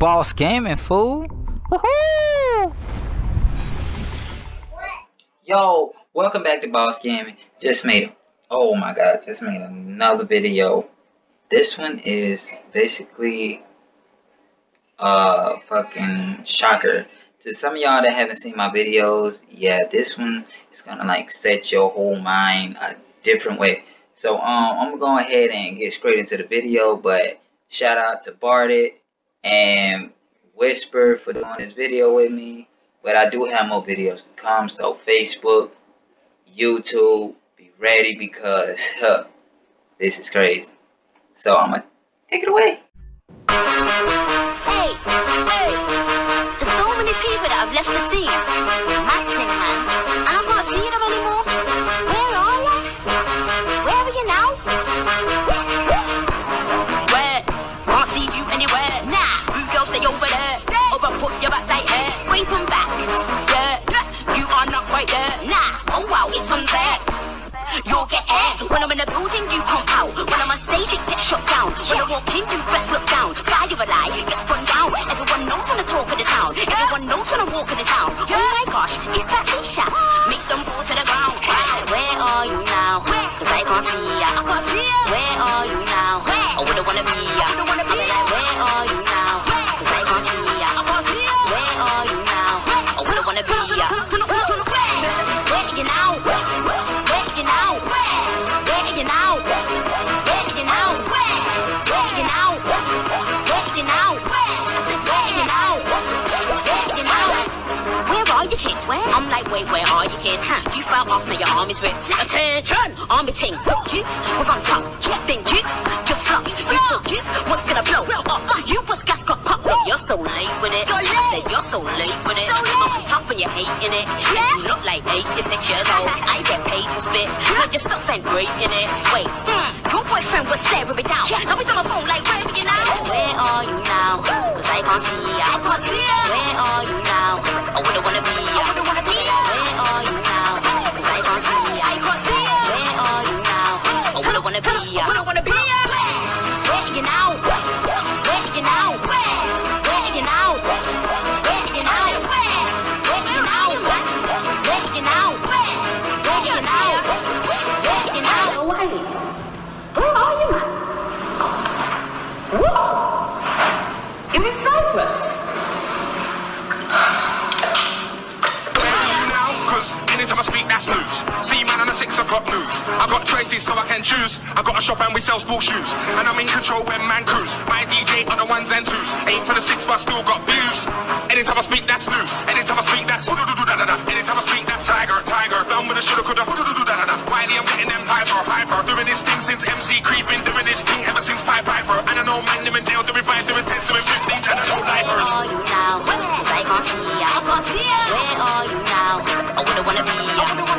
Boss Gaming, fool. Woohoo! Yo, welcome back to Boss Gaming. Just made oh my god, just made another video. This one is basically a fucking shocker. To some of y'all that haven't seen my videos, yeah, this one is gonna like set your whole mind a different way. So um I'm gonna go ahead and get straight into the video, but shout out to Bardet and Whisper for doing this video with me. But I do have more videos to come, so Facebook, YouTube, be ready because huh, this is crazy. So I'm gonna take it away. Hey, hey, there's so many people that have left. When I walk in, you best look down. Fire you're a lie, gets run down. Everyone knows when I talk in the town. Everyone knows when I walk in the town. Oh my gosh, it's that Isha. Make them fall to the ground. Where are you now? Cause I can't see ya. I can't see ya. Where are you now? I wouldn't wanna be ya. Where? I'm like, wait, where are you, kid? Huh? You fell off now, your arm is ripped. Attention! Army ting. You was on top. Yeah, then you just flop. You you was gonna blow. Uh, you was gas got pop. You're so late with it. You're I said, you're so late with it. So late. I'm on top and you're hating it. Yeah. You look like eight, you're six years old. I get paid to spit. But your stuff ain't great in it. Wait, hmm, your boyfriend was staring In cause anytime I speak, that's news. See man on the six o'clock news. I got Tracy, so I can choose. I got a shop and we sell sports shoes. And I'm in control when man cruise. My DJ on the ones and twos. Ain't for the six, but still got views. Anytime I speak, that's news. Anytime I speak, that's. Anytime I speak, that's tiger, tiger. Done with the shoulda, coulda. Wiley, I'm getting them hyper, hyper. Doing this thing since I can't see ya. Where are you now? I wouldn't wanna be.